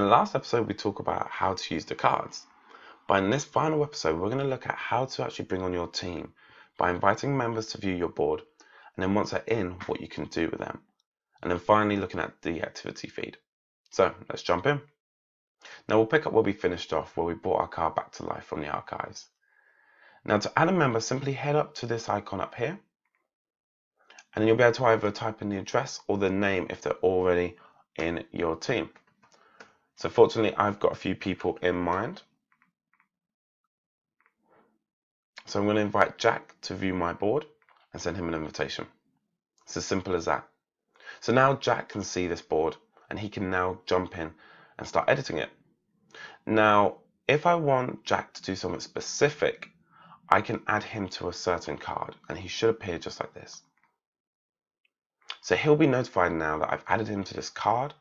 In the last episode, we talked about how to use the cards. But in this final episode, we're going to look at how to actually bring on your team by inviting members to view your board, and then once they're in, what you can do with them. And then finally looking at the activity feed. So let's jump in. Now we'll pick up where we finished off, where we brought our card back to life from the archives. Now to add a member, simply head up to this icon up here, and you'll be able to either type in the address or the name if they're already in your team. So fortunately, I've got a few people in mind. So I'm going to invite Jack to view my board and send him an invitation. It's as simple as that. So now Jack can see this board and he can now jump in and start editing it. Now, if I want Jack to do something specific, I can add him to a certain card and he should appear just like this. So he'll be notified now that I've added him to this card.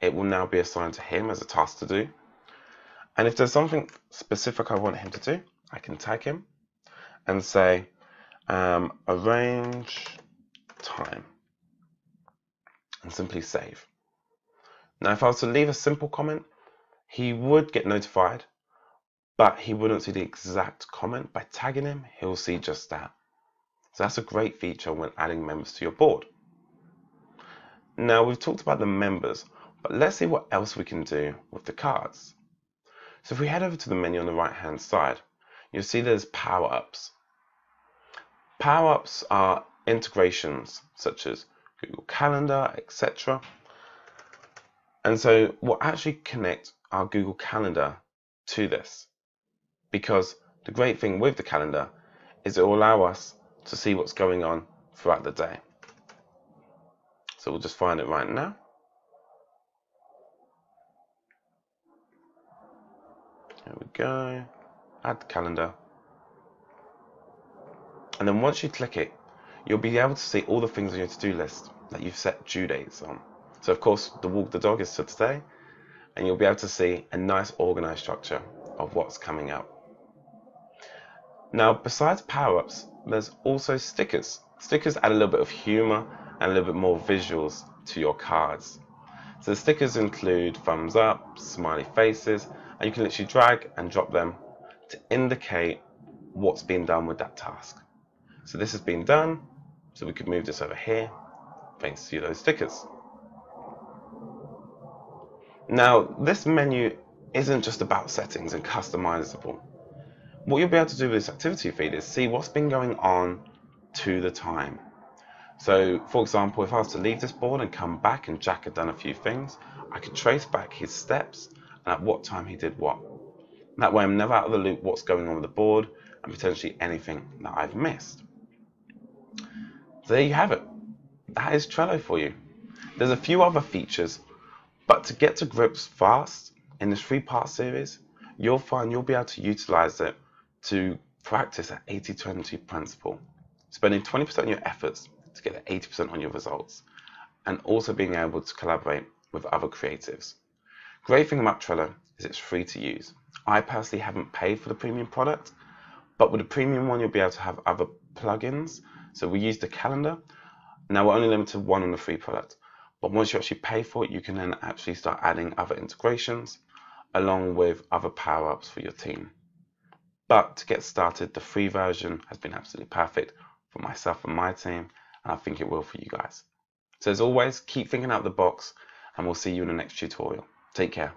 It will now be assigned to him as a task to do. And if there's something specific I want him to do, I can tag him and say um, arrange time and simply save. Now, if I was to leave a simple comment, he would get notified, but he wouldn't see the exact comment. By tagging him, he'll see just that. So that's a great feature when adding members to your board. Now, we've talked about the members, but let's see what else we can do with the cards. So if we head over to the menu on the right hand side, you'll see there's power-ups. Power-ups are integrations such as Google Calendar, etc. And so we'll actually connect our Google Calendar to this because the great thing with the calendar is it will allow us to see what's going on throughout the day. So we'll just find it right now. There we go. Add calendar. And then once you click it, you'll be able to see all the things on your to-do list that you've set due dates on. So of course, the walk the dog is for today, and you'll be able to see a nice organized structure of what's coming up. Now, besides power-ups, there's also stickers. Stickers add a little bit of humor and a little bit more visuals to your cards. So the stickers include thumbs up, smiley faces, and you can literally drag and drop them to indicate what's been done with that task. So this has been done, so we could move this over here, thanks to those stickers. Now, this menu isn't just about settings and customizable. What you'll be able to do with this activity feed is see what's been going on to the time. So, for example, if I was to leave this board and come back and Jack had done a few things, I could trace back his steps and at what time he did what. That way I'm never out of the loop what's going on with the board and potentially anything that I've missed. So there you have it. That is Trello for you. There's a few other features, but to get to grips fast in this three-part series, you'll find you'll be able to utilize it to practice that 80-20 principle, spending 20% of your efforts to get the 80% on your results, and also being able to collaborate with other creatives. Great thing about Trello is it's free to use. I personally haven't paid for the premium product, but with the premium one, you'll be able to have other plugins. So we use the calendar. Now we're only limited to one on the free product, but once you actually pay for it, you can then actually start adding other integrations along with other power-ups for your team. But to get started, the free version has been absolutely perfect for myself and my team, I think it will for you guys. So as always, keep thinking out the box, and we'll see you in the next tutorial. Take care.